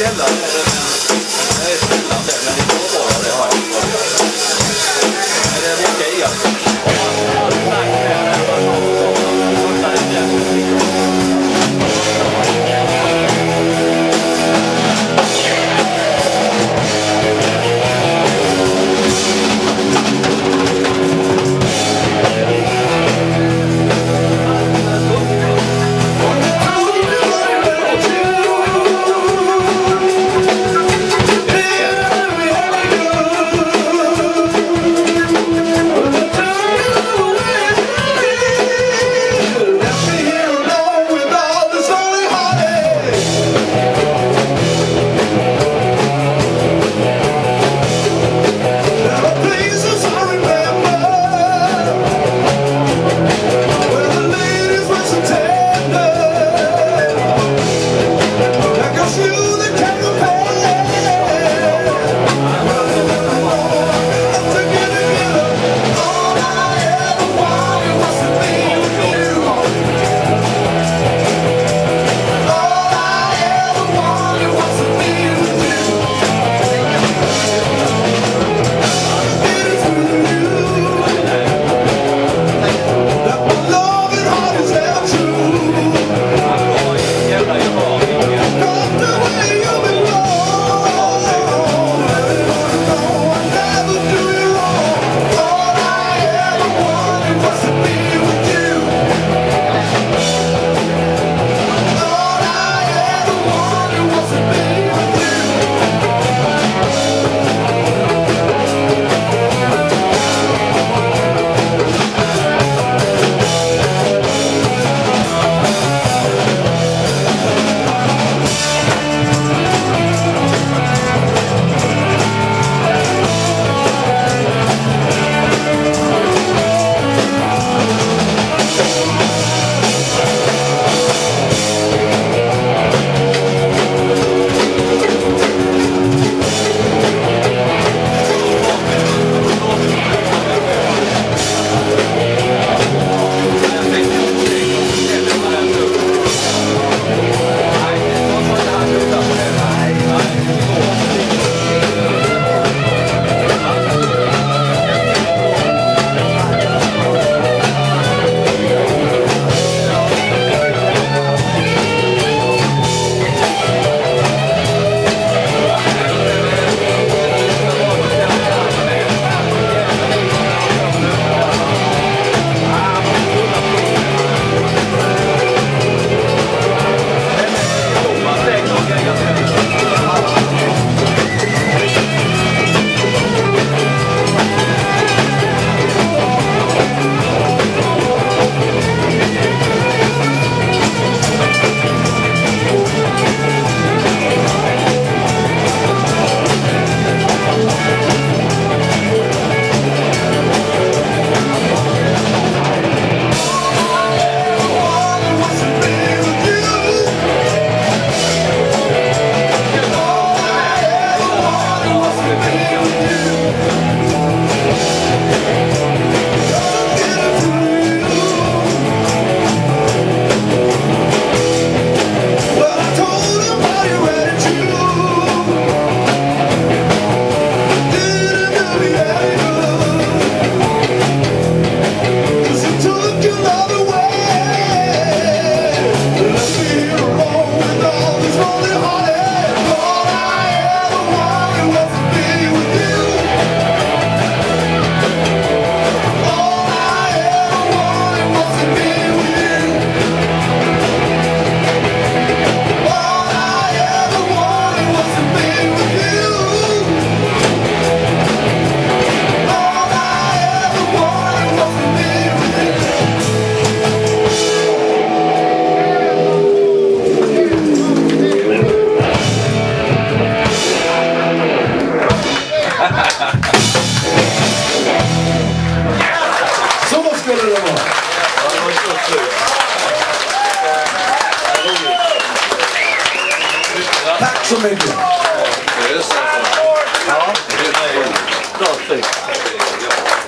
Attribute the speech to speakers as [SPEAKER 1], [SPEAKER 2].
[SPEAKER 1] sällan är det, det är sällan det, men det går bra det er Men det är okej alltså.
[SPEAKER 2] Some Indian. Yes. Huh?
[SPEAKER 1] No, thank you.